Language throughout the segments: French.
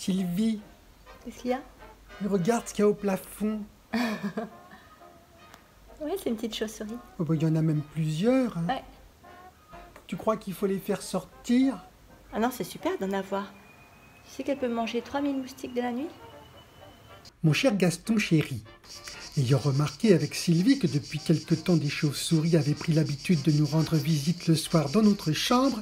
Sylvie, Qu'est-ce qu'il y a? Regarde ce qu'il y a au plafond. Oui, c'est une petite chauve-souris. Oh, bah, Il y en a même plusieurs. hein. Ouais. Tu crois qu'il faut les faire sortir? Ah non, c'est super d'en avoir. Tu sais qu'elle peut manger 3000 moustiques de la nuit? Mon cher Gaston chéri, ayant remarqué avec Sylvie que depuis quelque temps des chauves-souris avaient pris l'habitude de nous rendre visite le soir dans notre chambre,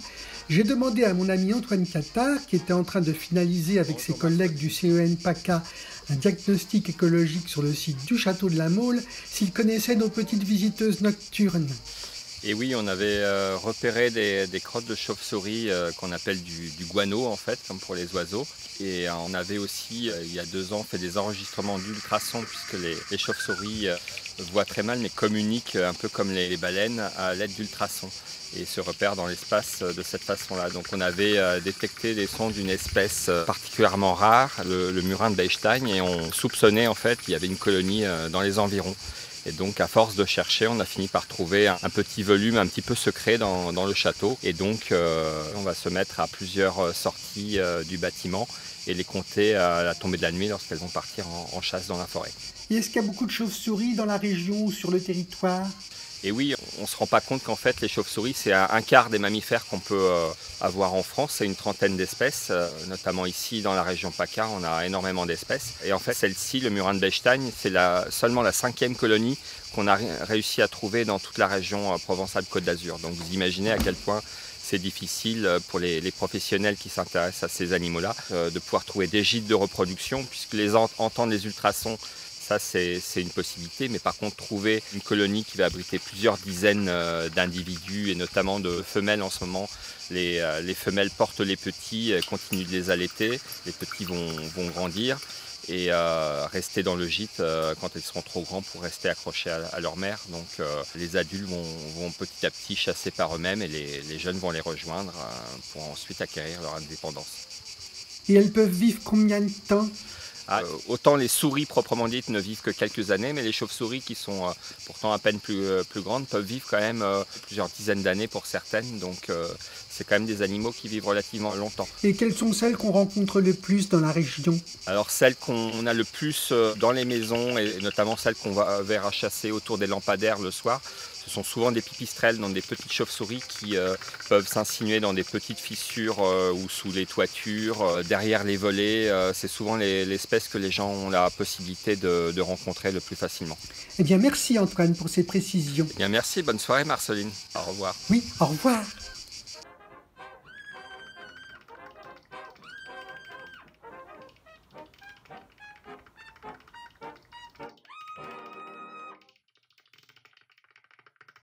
j'ai demandé à mon ami Antoine Cattard, qui était en train de finaliser avec ses collègues du CEN PACA un diagnostic écologique sur le site du château de la Mole, s'il connaissait nos petites visiteuses nocturnes. Et oui, on avait euh, repéré des, crottes de chauve-souris euh, qu'on appelle du, guano en fait, comme pour les oiseaux. Et euh, on avait aussi, il y a deux ans, fait des enregistrements d'ultrasons puisque les, les chauves-souris voient très mal mais communiquent euh, un peu comme les, baleines à l'aide d'ultrasons et se repèrent dans l'espace euh, de cette façon-là. Donc on avait euh, détecté des sons d'une espèce euh, particulièrement rare, le, murin de Bechstein, et on soupçonnait en fait qu'il y avait une colonie dans les environs. Et donc, à force de chercher, on a fini par trouver un, petit volume un petit peu secret dans, le château. Et donc, on va se mettre à plusieurs sorties du bâtiment et les compter à la tombée de la nuit lorsqu'elles vont partir en, chasse dans la forêt. Est-ce qu'il y a beaucoup de chauves-souris dans la sur le territoire Et oui, on ne se rend pas compte qu'en fait, les chauves-souris, c'est un, quart des mammifères qu'on peut euh, avoir en France. C'est une trentaine d'espèces, euh, notamment ici dans la région PACA, on a énormément d'espèces. Et en fait, celle-ci, le murin de Bechstein, c'est la, seulement la cinquième colonie qu'on a ré- réussi à trouver dans toute la région euh, Provençale-Côte d'Azur. Donc vous imaginez à quel point c'est difficile pour les, professionnels qui s'intéressent à ces animaux-là de pouvoir trouver des gîtes de reproduction, puisque les ent- entendre les ultrasons, ça c'est une possibilité, mais par contre trouver une colonie qui va abriter plusieurs dizaines euh, d'individus et notamment de femelles en ce moment, les, euh, les femelles portent les petits, continuent de les allaiter, les petits vont, grandir et euh, rester dans le gîte quand ils seront trop grands pour rester accrochés à, leur mère. Donc les adultes vont, petit à petit chasser par eux-mêmes et les, jeunes vont les rejoindre pour ensuite acquérir leur indépendance. Et elles peuvent vivre combien de temps? Ah, euh, autant les souris proprement dites ne vivent que quelques années, mais les chauves-souris qui sont euh, pourtant à peine plus, euh, plus grandes peuvent vivre quand même euh, plusieurs dizaines d'années pour certaines. Donc euh, c'est quand même des animaux qui vivent relativement longtemps. Et quelles sont celles qu'on rencontre le plus dans la région? Alors celles qu'on a le plus dans les maisons et notamment celles qu'on va verra chasser autour des lampadaires le soir, ce sont souvent des pipistrelles, donc des petites chauves-souris qui euh, peuvent s'insinuer dans des petites fissures euh, ou sous les toitures, euh, derrière les volets. Euh, c'est souvent les- l'espèce que les gens ont la possibilité de, de rencontrer le plus facilement. Eh bien, merci Antoine pour ces précisions. Bien merci, bonne soirée Marceline. Au revoir. Oui, au revoir.